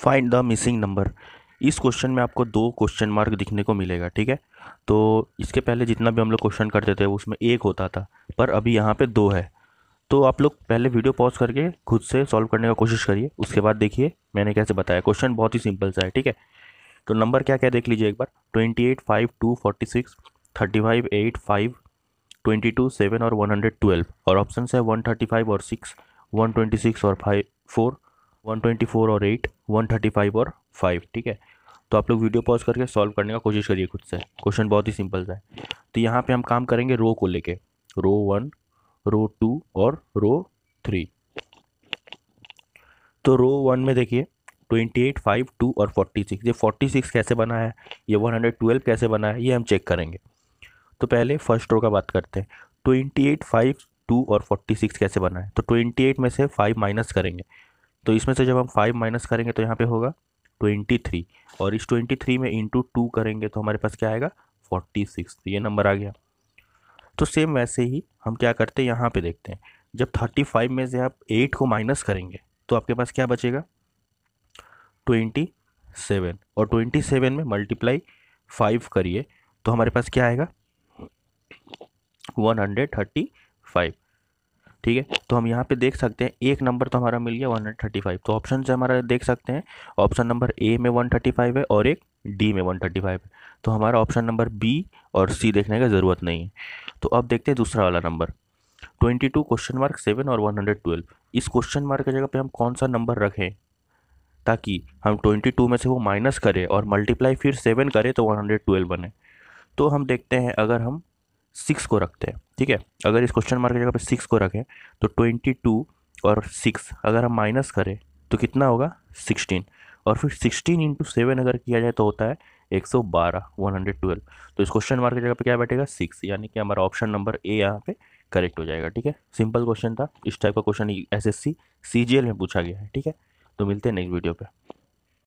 Find the missing number इस question में आपको दो क्वेश्चन मार्क दिखने को मिलेगा, ठीक है? तो इसके पहले जितना भी हम लोग क्वेश्चन करते थे, उसमें एक होता था, पर अभी यहाँ पे दो है। तो आप लोग पहले वीडियो पॉज करके खुद से सॉल्व करने का कोशिश करिए, उसके बाद देखिए मैंने कैसे बताया। क्वेश्चन बहुत ही सिंपल सा है, ठीक है? तो नंबर क्या क्या देख लीजिए एक बार। Twenty eight five two forty six thirty five eight five twenty two seven और वन हंड्रेड ट्वेल्व और ऑप्शन है वन थर्टी फाइव और सिक्स वन ट्वेंटी सिक्स और five four one twenty four और एट, वन थर्टी फाइव और five, ठीक है? तो आप लोग वीडियो पॉज करके सॉल्व करने का कोशिश करिए खुद से। क्वेश्चन बहुत ही सिंपल सा है। तो यहाँ पे हम काम करेंगे रो को लेके। रो वन, रो टू और रो थ्री। तो रो वन में देखिए, ट्वेंटी एट, फाइव, टू और फोर्टी सिक्स। ये फोर्टी सिक्स कैसे बना है? ये वन हंड्रेड ट्वेल्व कैसे बना है? ये हम चेक करेंगे। तो पहले फ़र्स्ट रो का बात करते हैं। ट्वेंटी एट, फाइव, टू और फोर्टी सिक्स कैसे बना है? तो ट्वेंटी एट में से फाइव माइनस करेंगे। तो इसमें से जब हम फाइव माइनस करेंगे तो यहाँ पे होगा ट्वेंटी थ्री और इस ट्वेंटी थ्री में इंटू टू करेंगे तो हमारे पास क्या आएगा? फोर्टी सिक्स तो ये नंबर आ गया। तो सेम वैसे ही हम क्या करते हैं? यहाँ पे देखते हैं। जब थर्टी फाइव में से आप एट को माइनस करेंगे तो आपके पास क्या बचेगा? ट्वेंटी सेवन और ट्वेंटी सेवन में मल्टीप्लाई फाइव करिए तो हमारे पास क्या आएगा? वन हंड्रेड थर्टी फाइव ठीक है? तो हम यहाँ पे देख सकते हैं, एक नंबर तो हमारा मिल गया वन हंड्रेड थर्टी फाइव तो ऑप्शन से हमारा देख सकते हैं ऑप्शन नंबर ए में वन थर्टी फाइव है और एक डी में वन थर्टी फाइव है। तो हमारा ऑप्शन नंबर बी और सी देखने का ज़रूरत नहीं है। तो अब देखते हैं दूसरा वाला number twenty two question mark seven और वन हंड्रेड ट्वेल्व इस क्वेश्चन मार्क की जगह पे हम कौन सा नंबर रखें? ताकि हम ट्वेंटी टू में से वो माइनस करें और मल्टीप्लाई फिर सेवन करें तो वन हंड्रेड ट्वेल्व बने। तो हम देखते हैं, अगर हम सिक्स को रखते हैं। ठीक है? अगर इस क्वेश्चन मार्क की जगह पर सिक्स को रखें तो ट्वेंटी टू और सिक्स अगर हम माइनस करें तो कितना होगा? सिक्सटीन और फिर सिक्सटीन इंटू सेवन अगर किया जाए तो होता है एक सौ बारह वन हंड्रेड ट्वेल्व तो इस क्वेश्चन मार्क की जगह पे क्या बैठेगा? सिक्स यानी कि हमारा ऑप्शन नंबर ए यहाँ पे करेक्ट हो जाएगा, ठीक है? सिंपल क्वेश्चन था। इस टाइप का question S S C C G L में पूछा गया है, ठीक है? तो मिलते हैं नेक्स्ट वीडियो पे।